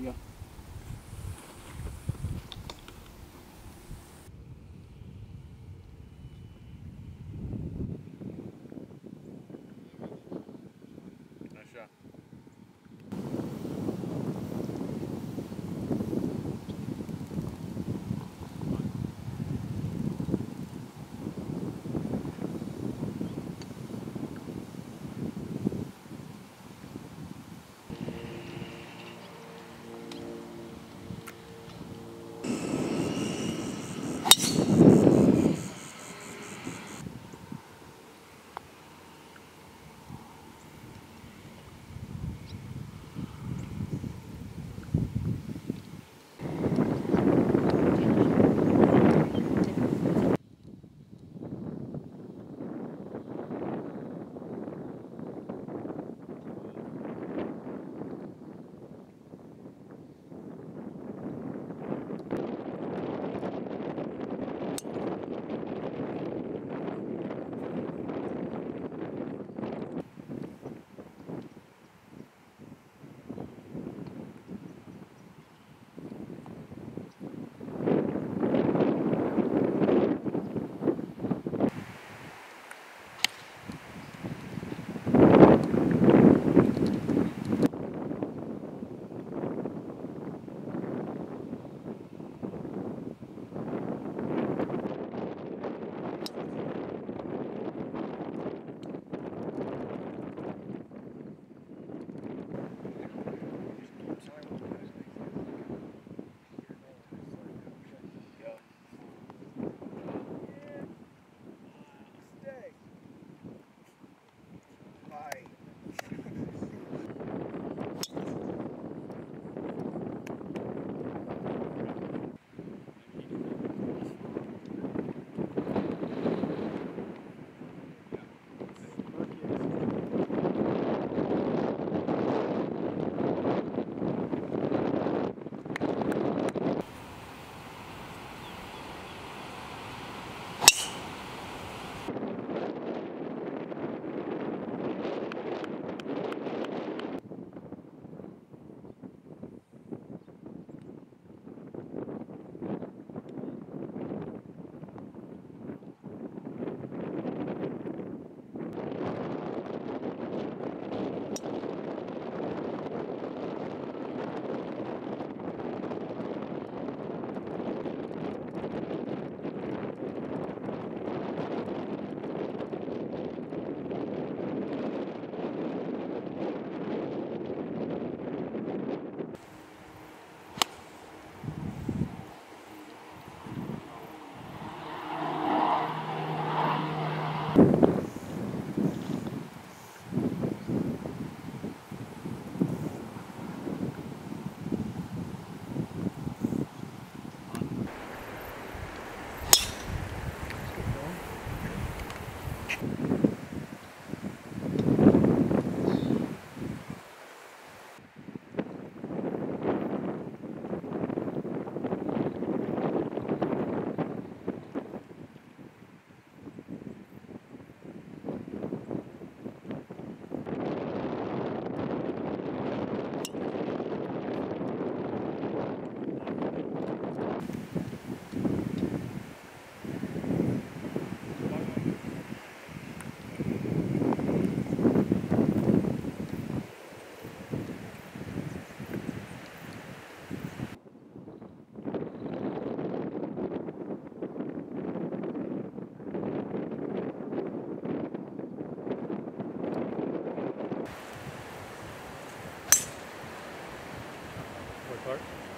you go. We're